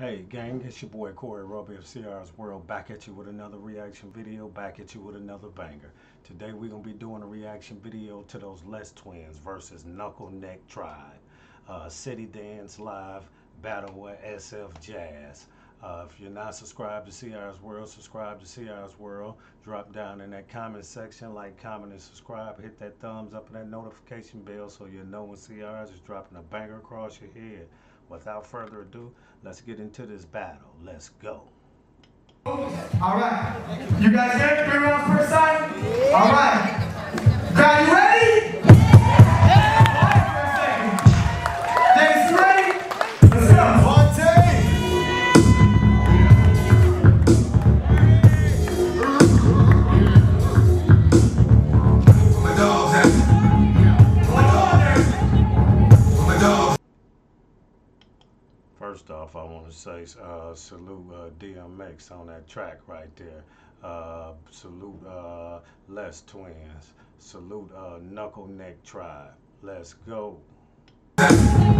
Hey gang, it's your boy Corey Roby of CR's World back at you with another reaction video, back at you with another banger. Today we're going to be doing a reaction video to those Les Twins versus Knuckle Neck Tribe. Uh, City Dance Live Battle with SF Jazz. Uh, if you're not subscribed to CR's World, subscribe to CR's World. Drop down in that comment section, like, comment, and subscribe. Hit that thumbs up and that notification bell so you know when CR's is dropping a banger across your head without further ado, let's get into this battle. Let's go. All right. You guys ready? Three rounds per side? All right. Guys, Say uh, salute uh, DMX on that track right there. Uh, salute uh, Les Twins. Salute uh, Knuckle Neck Tribe. Let's go. Uh,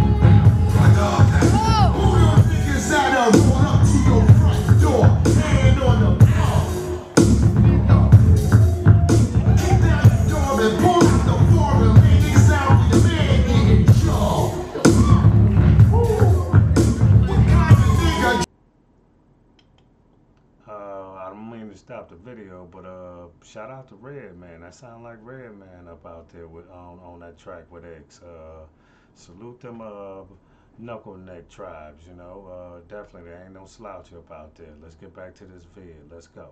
the video, but uh, shout out to Redman. That sound like Redman up out there with on, on that track with X. Uh, salute them uh, knuckle neck tribes. You know, uh, definitely there ain't no slouch up out there. Let's get back to this vid. Let's go.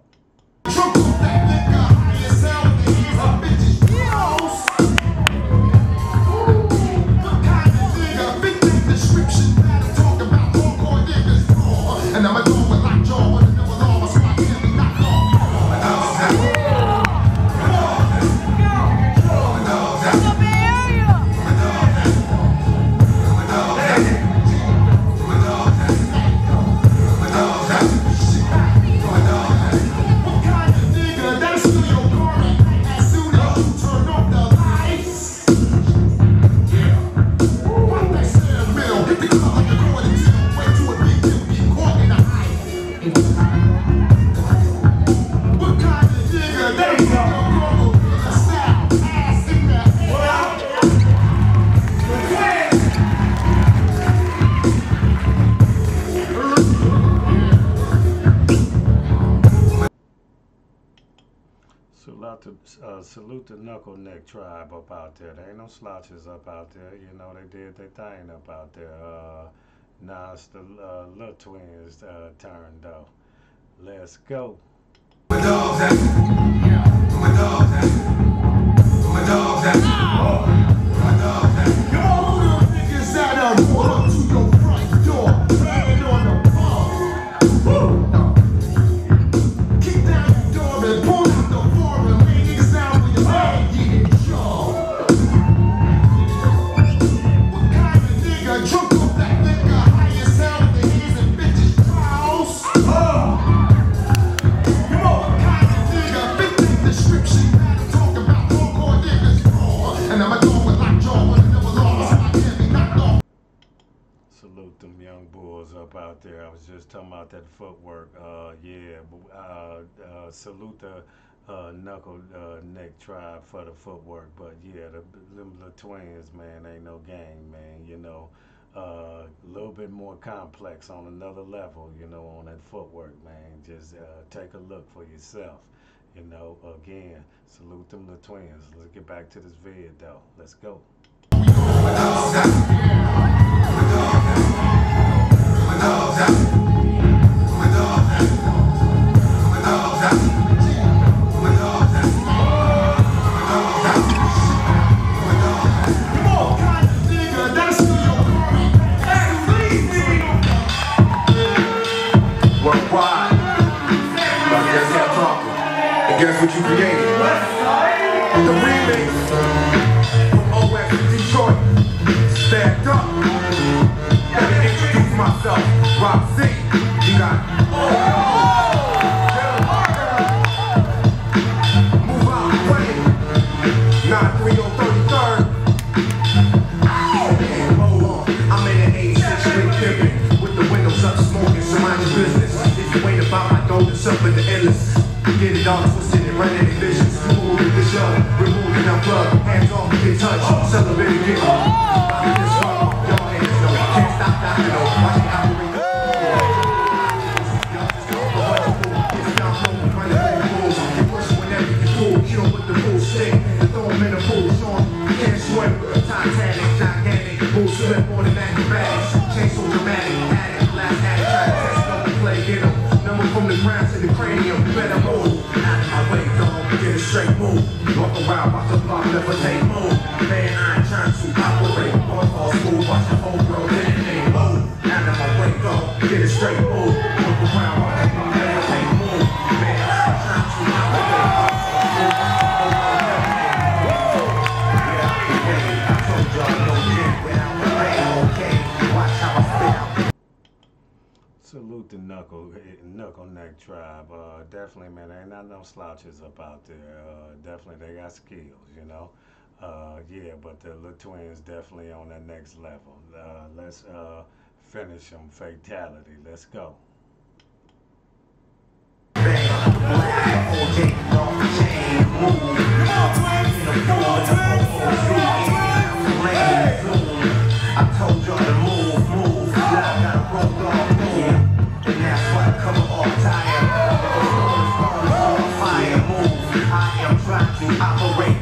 Salute to, uh, salute the knuckle neck tribe up out there. There ain't no slouches up out there. You know they did their thing up out there. Uh, now it's the uh, little twins uh, turn though. Let's go. All about that footwork. Uh, yeah, uh, uh, salute the uh, knuckle uh, neck tribe for the footwork. But yeah, the, them little twins, man, ain't no game, man. You know, a little bit more complex on another level. You know, on that footwork, man. Just uh, take a look for yourself. You know, again, salute them the twins. Let's get back to this vid though. Let's go. Worldwide. I guess I'm talking. And guess what you created? The remix from OX Detroit. Stacked up. Let me introduce myself. Rock C. You got get the Salute the knuckle knuckle neck tribe. Uh, definitely, man. Ain't not no slouches up out there. Uh, definitely, they got skills, you know. Uh, yeah, but the little twins definitely on that next level. Uh, let's uh, finish them fatality. Let's go. Operate.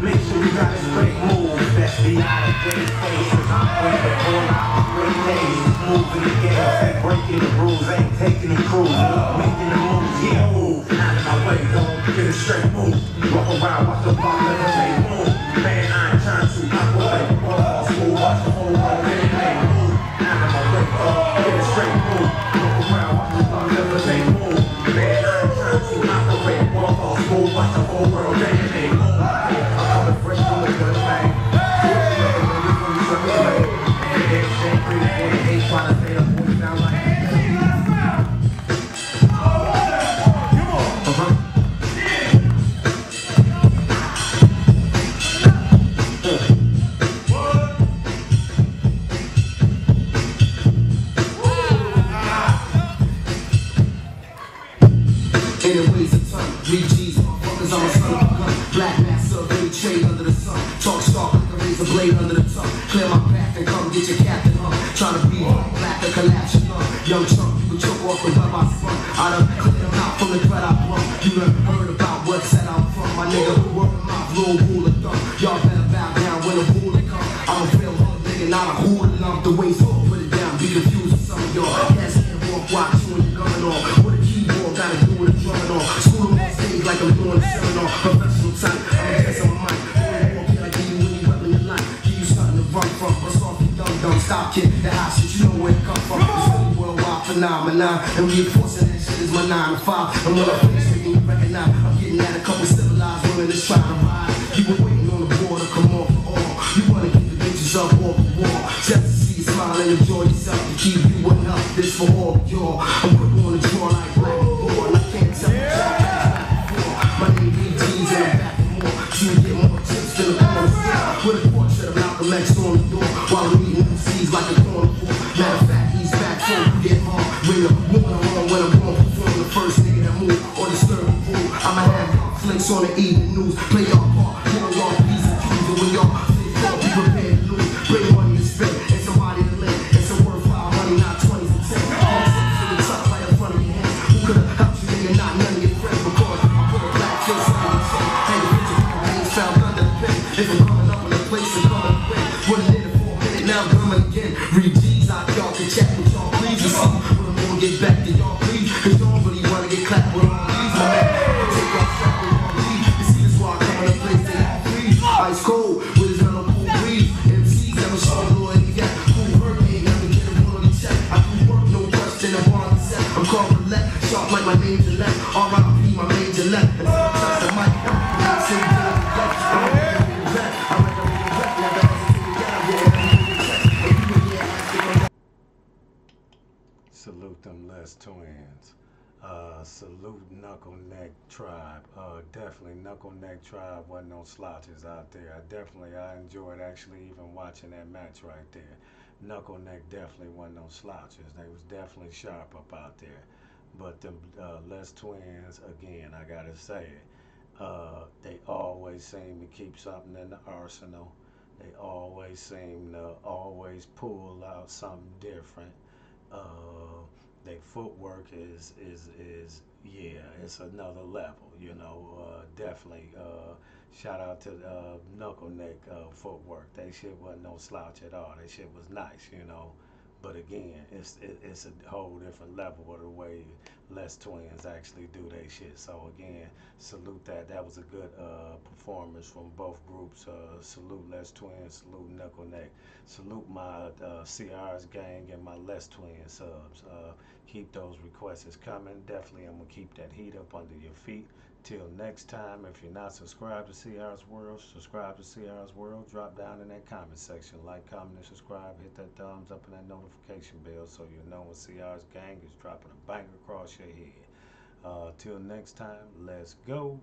Make sure you got a straight move. That's be out of date faces. I'm all out great days. Moving the game, ain't breaking the rules, ain't taking the cruise. Making the moves, yeah, move. Out of my way, don't get a straight move. Walk around, watch the razor blade under the tongue. Clear my path and come get your captain hung. Trying to be black or collapse your lung. Young chunk, you can choke off the web I spun. I done cleared them out from the threat kid, that hot shit, you know where it come from. It's really worldwide phenomenon. And reinforcing that shit is my nine to five. And when I finish, making you recognize I'm getting at a couple MCs like a corner floor. Matter of fact, he's back so you get hard. When I'm moving along, when I'm going perform the first nigga that move or disturb the pool. I'ma have flinks on the evening news. Play your part, get on y'all P's and Q's. And when y'all fit for, be prepared to lose. Bring money to spend and somebody to lend. And some worthwhile money, not 20s and 10s. All six in the tuck right in front of your hands. Who could've helped you, nigga? Not none of your Sharp like my my here asking Salute them Les twins. Uh, salute Knuckle Neck Tribe. Uh, definitely Knuckle Neck Tribe wasn't no slouches out there. I definitely I enjoyed actually even watching that match right there. Knuckle Neck definitely wasn't no slouches. They was definitely sharp up out there. But the uh, Les Twins, again, I gotta say it, uh, they always seem to keep something in the arsenal. They always seem to always pull out something different. Uh, their footwork is is is yeah, it's another level. You know, uh, definitely. Uh, shout out to uh, Knuckle Neck uh, footwork. They shit wasn't no slouch at all. That shit was nice. You know. But again, it's it, it's a whole different level of the way Les Twins actually do their shit. So again, salute that. That was a good uh, performance from both groups. Uh, salute Les Twins, salute Knuckle Neck, salute my uh, CR's gang and my Les Twin subs. Keep those requests coming. Definitely, I'm gonna keep that heat up under your feet. Till next time, if you're not subscribed to CR's World, subscribe to CR's World. Drop down in that comment section, like, comment, and subscribe. Hit that thumbs up and that notification bell so you know when CR's gang is dropping a banger across your head. Uh, till next time, let's go.